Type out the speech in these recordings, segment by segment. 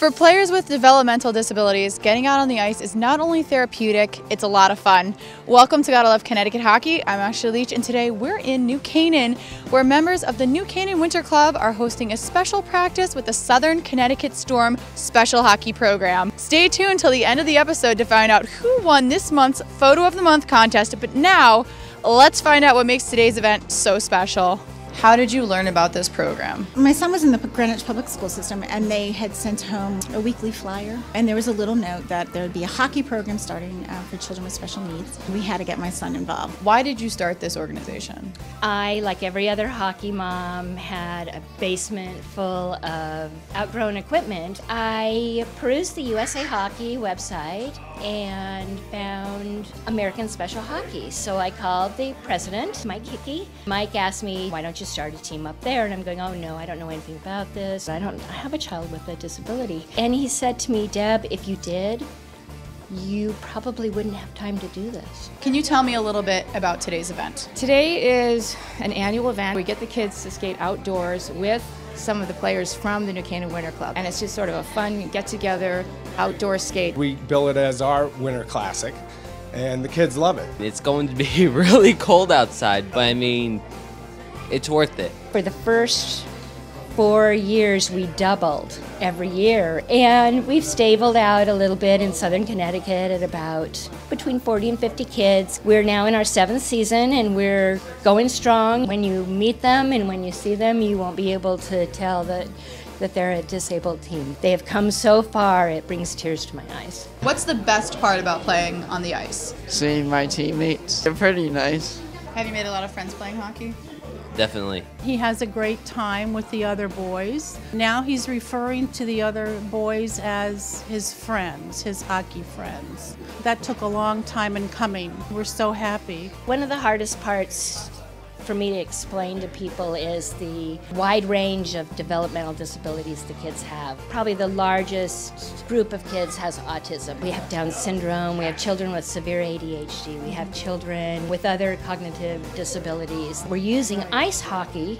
For players with developmental disabilities, getting out on the ice is not only therapeutic, it's a lot of fun. Welcome to Gotta Love Connecticut Hockey. I'm Ashley Leach, and today we're in New Canaan, where members of the New Canaan Winter Club are hosting a special practice with the Southern Connecticut Storm Special Hockey Program. Stay tuned until the end of the episode to find out who won this month's Photo of the Month contest. But now, let's find out what makes today's event so special. How did you learn about this program? My son was in the Greenwich Public School System and they had sent home a weekly flyer. And there was a little note that there would be a hockey program starting uh, for children with special needs. We had to get my son involved. Why did you start this organization? I, like every other hockey mom, had a basement full of outgrown equipment. I perused the USA Hockey website and found American Special Hockey. So I called the president, Mike Hickey. Mike asked me, why don't you start a team up there? And I'm going, oh no, I don't know anything about this. I don't I have a child with a disability. And he said to me, Deb, if you did, you probably wouldn't have time to do this. Can you tell me a little bit about today's event? Today is an annual event. We get the kids to skate outdoors with some of the players from the New Canaan Winter Club. And it's just sort of a fun get together, outdoor skate. We bill it as our winter classic, and the kids love it. It's going to be really cold outside, but I mean, it's worth it. For the first four years, we doubled every year. And we've stabled out a little bit in southern Connecticut at about between 40 and 50 kids. We're now in our seventh season and we're going strong. When you meet them and when you see them, you won't be able to tell that that they're a disabled team. They have come so far, it brings tears to my eyes. What's the best part about playing on the ice? Seeing my teammates. They're pretty nice. Have you made a lot of friends playing hockey? Definitely. He has a great time with the other boys. Now he's referring to the other boys as his friends, his hockey friends. That took a long time in coming. We're so happy. One of the hardest parts for me to explain to people is the wide range of developmental disabilities the kids have. Probably the largest group of kids has autism. We have Down syndrome, we have children with severe ADHD, we have children with other cognitive disabilities. We're using ice hockey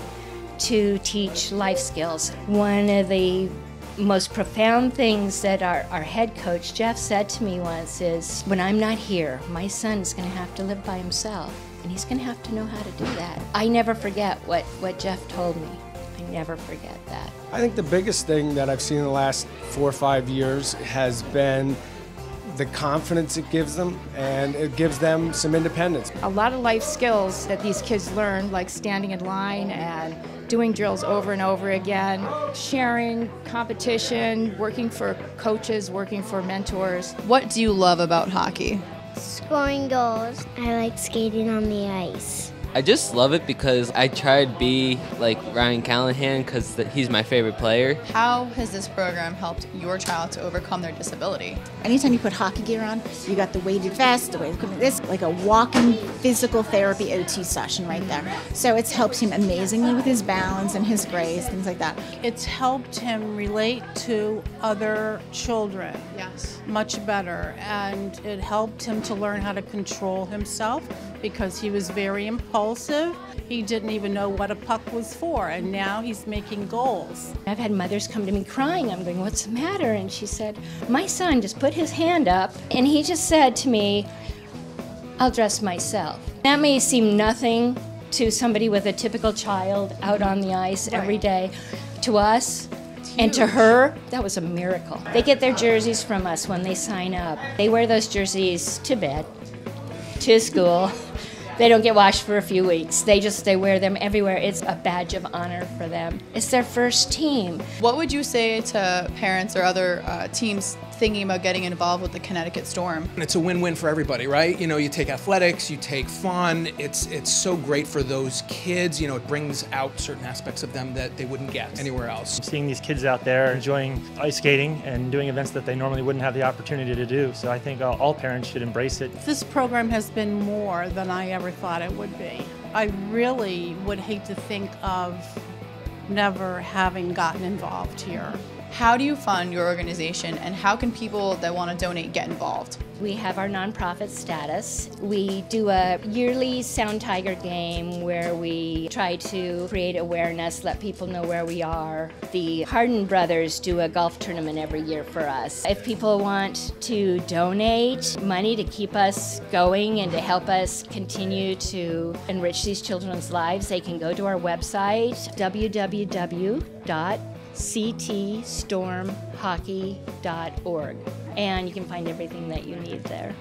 to teach life skills. One of the most profound things that our, our head coach Jeff said to me once is when I'm not here, my son's going to have to live by himself and he's going to have to know how to do that. I never forget what, what Jeff told me. I never forget that. I think the biggest thing that I've seen in the last four or five years has been the confidence it gives them and it gives them some independence. A lot of life skills that these kids learn, like standing in line and doing drills over and over again, sharing, competition, working for coaches, working for mentors. What do you love about hockey? Scoring goals. I like skating on the ice. I just love it because I try to be like Ryan Callahan because he's my favorite player. How has this program helped your child to overcome their disability? Anytime you put hockey gear on, you got the weighted vest, the weighted equipment, this like a walking physical therapy OT session right there. So it's helped him amazingly with his balance and his grace, things like that. It's helped him relate to other children Yes. much better, and it helped him to learn how to control himself because he was very impulsive. He didn't even know what a puck was for, and now he's making goals. I've had mothers come to me crying. I'm going, What's the matter? And she said, My son just put his hand up and he just said to me, I'll dress myself. That may seem nothing to somebody with a typical child out on the ice every day. To us, and to her, that was a miracle. They get their jerseys from us when they sign up. They wear those jerseys to bed, to school. They don't get washed for a few weeks. They just they wear them everywhere. It's a badge of honor for them. It's their first team. What would you say to parents or other uh, teams thinking about getting involved with the Connecticut Storm? It's a win-win for everybody, right? You know, you take athletics, you take fun. It's it's so great for those kids. You know, it brings out certain aspects of them that they wouldn't get anywhere else. Seeing these kids out there enjoying ice skating and doing events that they normally wouldn't have the opportunity to do. So I think all, all parents should embrace it. This program has been more than I ever thought it would be. I really would hate to think of never having gotten involved here. How do you fund your organization and how can people that want to donate get involved? We have our nonprofit status. We do a yearly Sound Tiger game where we try to create awareness, let people know where we are. The Hardin brothers do a golf tournament every year for us. If people want to donate money to keep us going and to help us continue to enrich these children's lives, they can go to our website, www.ctstormhockey.org, and you can find everything that you need there.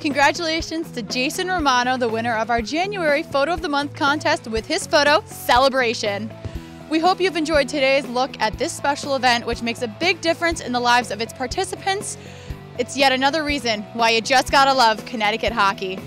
Congratulations to Jason Romano, the winner of our January Photo of the Month contest with his photo, Celebration. We hope you've enjoyed today's look at this special event, which makes a big difference in the lives of its participants. It's yet another reason why you just gotta love Connecticut hockey.